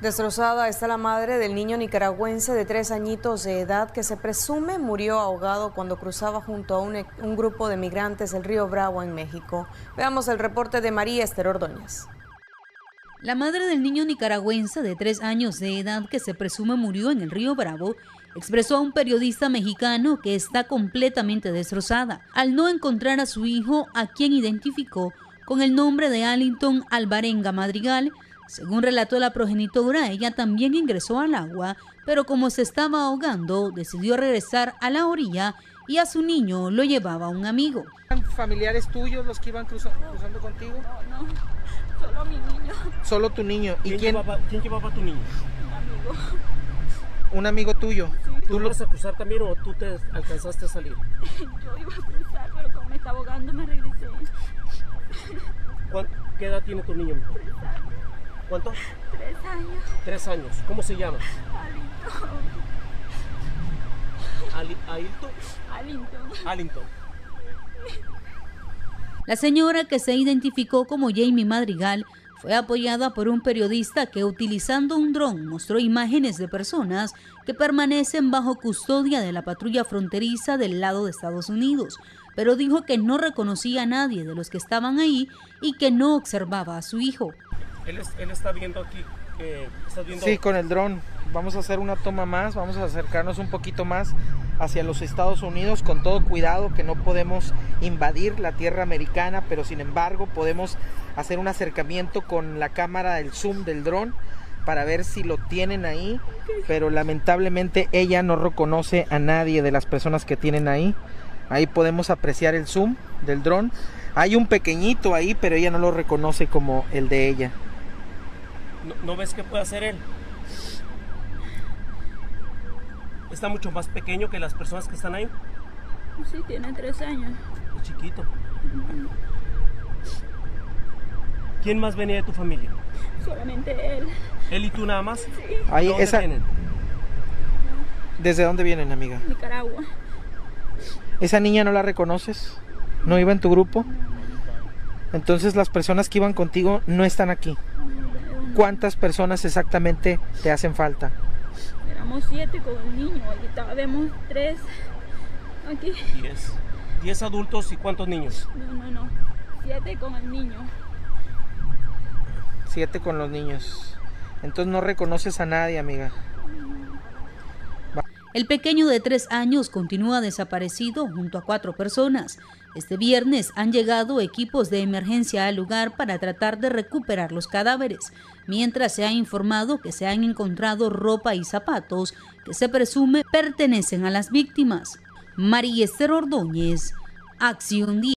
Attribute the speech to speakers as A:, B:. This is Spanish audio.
A: Destrozada está la madre del niño nicaragüense de tres añitos de edad que se presume murió ahogado cuando cruzaba junto a un, un, grupo de migrantes el río Bravo en México. Veamos el reporte de María Esther Ordóñez.
B: La madre del niño nicaragüense de tres años de edad que se presume murió en el río Bravo expresó a un periodista mexicano que está completamente destrozada al no encontrar a su hijo a quien identificó con el nombre de Allington Alvarenga Madrigal, según relató la progenitora, ella también ingresó al agua, pero como se estaba ahogando, decidió regresar a la orilla y a su niño lo llevaba un amigo.
C: ¿Familiares tuyos los que iban cruzando, cruzando contigo?
D: No, no, solo mi niño.
C: Solo tu niño.
E: ¿Y quién, quién, llevaba, quién llevaba a tu niño?
D: Un amigo.
C: ¿Un amigo tuyo?
E: Sí. ¿Tú lo vas a cruzar también o tú te alcanzaste a salir?
D: Yo iba a cruzar, pero como me estaba ahogando me regresé.
E: ¿Qué edad tiene tu niño?
D: Tres años.
E: ¿Cuánto?
D: Tres años.
E: Tres años. ¿Cómo se llama?
D: Alinton.
E: ¿Ailton?
D: Alinton.
E: Alinton.
B: La señora que se identificó como Jamie Madrigal fue apoyada por un periodista que utilizando un dron mostró imágenes de personas que permanecen bajo custodia de la patrulla fronteriza del lado de Estados Unidos, pero dijo que no reconocía a nadie de los que estaban ahí y que no observaba a su hijo.
E: Él, él está viendo aquí. Eh, ¿estás viendo?
C: Sí, con el dron. Vamos a hacer una toma más, vamos a acercarnos un poquito más hacia los Estados Unidos con todo cuidado que no podemos invadir la tierra americana, pero sin embargo podemos hacer un acercamiento con la cámara del zoom del dron para ver si lo tienen ahí, pero lamentablemente ella no reconoce a nadie de las personas que tienen ahí. Ahí podemos apreciar el zoom del dron. Hay un pequeñito ahí, pero ella no lo reconoce como el de ella.
E: ¿No, ¿no ves qué puede hacer él? Está mucho más pequeño que las personas que están ahí.
D: Sí, tiene tres años.
E: Es chiquito. ¿Quién más venía de tu familia?
D: Solamente él.
E: ¿Él y tú nada más?
D: Sí.
C: Ahí,
E: ¿Dónde
C: esa...
E: vienen?
C: ¿Desde dónde vienen, amiga?
D: Nicaragua.
C: ¿Esa niña no la reconoces? ¿No iba en tu grupo? Entonces las personas que iban contigo no están aquí. ¿Cuántas personas exactamente te hacen falta?
D: Éramos siete con el niño, ahorita vemos tres aquí.
E: Diez. Diez adultos y cuántos niños?
D: No, no, no. Siete con el niño.
C: Siete con los niños. Entonces no reconoces a nadie, amiga.
B: El pequeño de tres años continúa desaparecido junto a cuatro personas. Este viernes han llegado equipos de emergencia al lugar para tratar de recuperar los cadáveres, mientras se ha informado que se han encontrado ropa y zapatos que se presume pertenecen a las víctimas. María Esther Ordóñez, Acción Día.